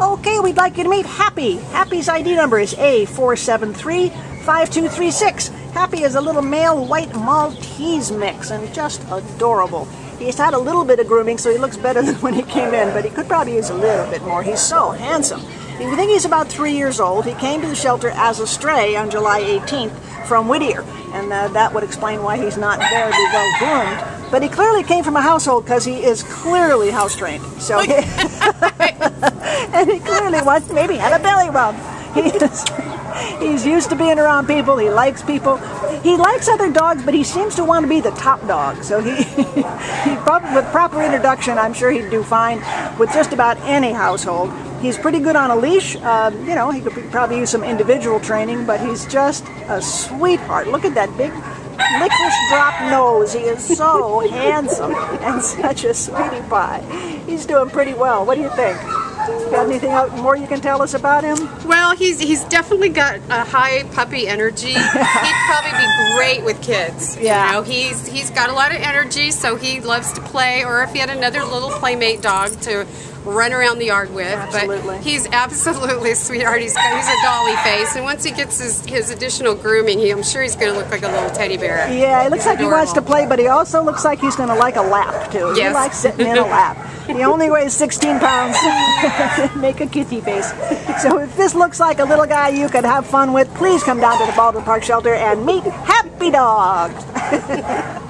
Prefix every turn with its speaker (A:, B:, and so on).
A: Okay, we'd like you to meet Happy. Happy's ID number is A473-5236. Happy is a little male white Maltese mix and just adorable. He's had a little bit of grooming, so he looks better than when he came in, but he could probably use a little bit more. He's so handsome. We think he's about three years old. He came to the shelter as a stray on July 18th from Whittier, and uh, that would explain why he's not very well groomed. But he clearly came from a household because he is clearly house trained. So, and he clearly wants to maybe had a belly rub. He is, he's used to being around people. He likes people. He likes other dogs, but he seems to want to be the top dog. So he, he probably, with proper introduction, I'm sure he'd do fine with just about any household. He's pretty good on a leash. Uh, you know, he could probably use some individual training, but he's just a sweetheart. Look at that big licorice drop nose. He is so handsome and such a sweetie pie. He's doing pretty well. What do you think? Got anything more you can tell us about him?
B: Well, he's he's definitely got a high puppy energy. He'd probably be great with kids. Yeah. You know, he's he's got a lot of energy, so he loves to play. Or if he had another little playmate dog to run around the yard with.
A: Absolutely.
B: But he's absolutely a sweetheart. He's, he's a dolly face, and once he gets his, his additional grooming, he, I'm sure he's going to look like a little teddy bear.
A: Yeah, it looks like adorable. he wants to play, but he also looks like he's going to like a lap too.
B: Yes.
A: He likes sitting in a lap. He only weighs 16 pounds. Make a kitty face. So if this looks like a little guy you could have fun with, please come down to the Baldwin Park Shelter and meet Happy Dog.